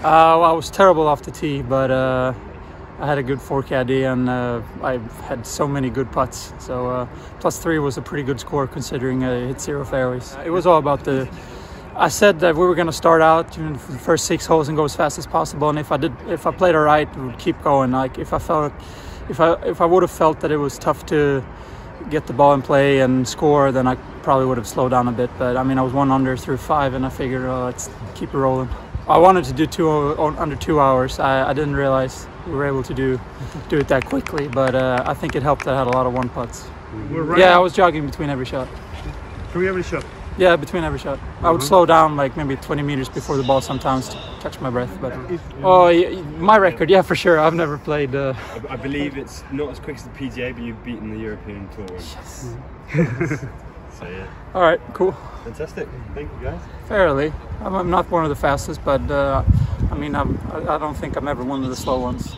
Uh, well, I was terrible off the tee, but uh, I had a good forecaddie and uh, I had so many good putts. So uh, plus three was a pretty good score considering I hit zero fairways. It was all about the. I said that we were going to start out you know, the first six holes and go as fast as possible, and if I did, if I played it right, would keep going. Like if I felt, if I if I would have felt that it was tough to get the ball in play and score, then I probably would have slowed down a bit. But I mean, I was one under through five, and I figured, oh, let's keep it rolling. I wanted to do two under two hours. I, I didn't realize we were able to do do it that quickly, but uh, I think it helped that I had a lot of one putts. Right yeah, I was jogging between every shot. Between every shot. Yeah, between every shot. I would slow down like maybe 20 meters before the ball sometimes to catch my breath. But oh, yeah, my record, yeah, for sure. I've never played. Uh, I, I believe it's not as quick as the PGA, but you've beaten the European Tour. Yes. so yeah. all right, cool. Fantastic. Thank you guys. Fairly, I'm, not one of the fastest, but uh, I mean, I'm, I don't think I'm ever one of the slow ones.